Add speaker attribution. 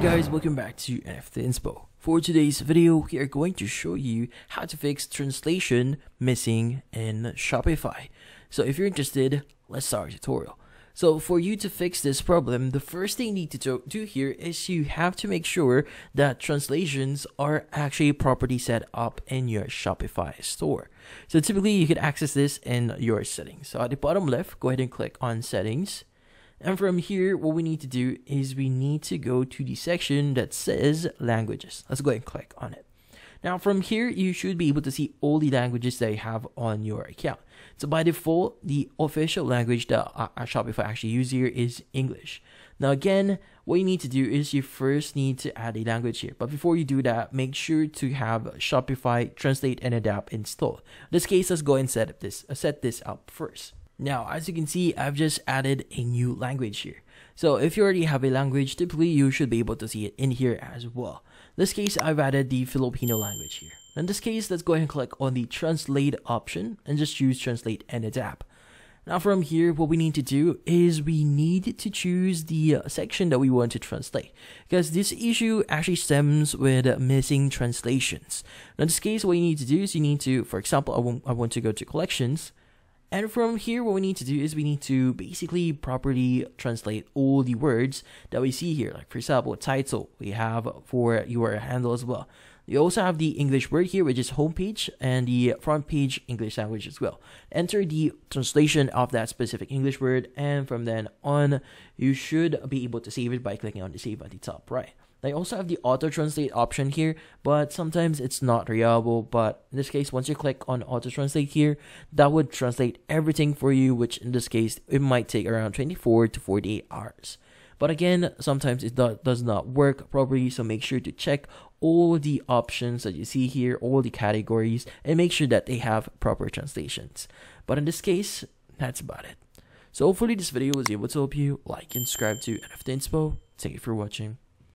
Speaker 1: guys, welcome back to NFT Inspo. For today's video, we are going to show you how to fix translation missing in Shopify. So if you're interested, let's start our tutorial. So for you to fix this problem, the first thing you need to do here is you have to make sure that translations are actually properly set up in your Shopify store. So typically you can access this in your settings. So at the bottom left, go ahead and click on settings and from here, what we need to do is we need to go to the section that says languages. Let's go ahead and click on it. Now from here, you should be able to see all the languages that you have on your account. So by default, the official language that Shopify actually use here is English. Now again, what you need to do is you first need to add a language here. But before you do that, make sure to have Shopify Translate and Adapt installed. In this case, let's go and set up this, uh, set this up first. Now, as you can see, I've just added a new language here. So if you already have a language, typically you should be able to see it in here as well. In this case, I've added the Filipino language here. In this case, let's go ahead and click on the translate option and just choose translate and adapt. Now from here, what we need to do is we need to choose the uh, section that we want to translate because this issue actually stems with missing translations. Now in this case, what you need to do is you need to, for example, I want, I want to go to collections and from here, what we need to do is we need to basically properly translate all the words that we see here. Like for example, title we have for your handle as well. You also have the English word here, which is homepage, and the front page English language as well. Enter the translation of that specific English word, and from then on, you should be able to save it by clicking on the save at the top right. They also have the auto translate option here, but sometimes it's not reliable. But in this case, once you click on auto translate here, that would translate everything for you, which in this case, it might take around 24 to 48 hours. But again, sometimes it do does not work properly, so make sure to check all the options that you see here, all the categories, and make sure that they have proper translations. But in this case, that's about it. So hopefully this video was able to help you. Like and subscribe to NFT Inspo. Thank you for watching.